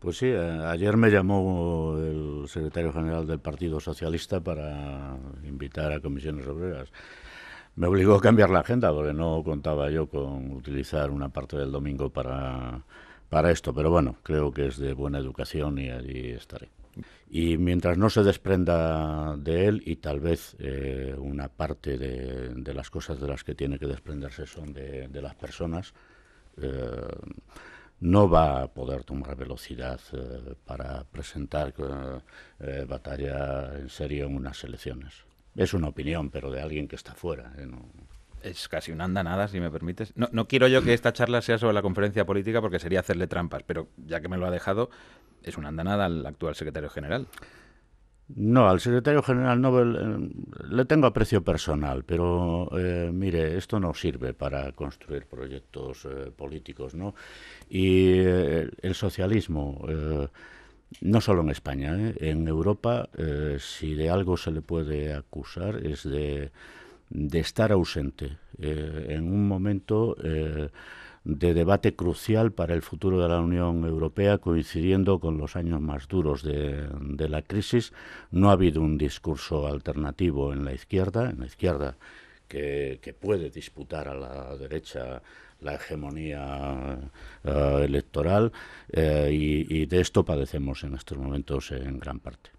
Pues sí, eh, ayer me llamó el secretario general del Partido Socialista para invitar a comisiones obreras. Me obligó a cambiar la agenda porque no contaba yo con utilizar una parte del domingo para, para esto, pero bueno, creo que es de buena educación y allí estaré. Y mientras no se desprenda de él, y tal vez eh, una parte de, las cosas de las que tiene que desprenderse son de, las personas, eh, no va a poder tomar velocidad eh, para presentar eh, batalla en serio en unas elecciones. Es una opinión, pero de alguien que está fuera. ¿eh? Es casi una andanada, si me permites. No, no quiero yo que esta charla sea sobre la conferencia política porque sería hacerle trampas, pero ya que me lo ha dejado, es una andanada al actual secretario general. No, al secretario general Nobel eh, le tengo aprecio personal, pero eh, mire, esto no sirve para construir proyectos eh, políticos, ¿no? Y el socialismo, no solo en España, en Europa, si de algo se le puede acusar es de, de estar ausente en un momento de debate crucial para el futuro de la Unión Europea, coincidiendo con los años más duros de, la crisis. No ha habido un discurso alternativo en la izquierda, en la izquierda que, puede disputar a la derecha la hegemonía eh, electoral eh, y de esto padecemos en estos momentos en gran parte.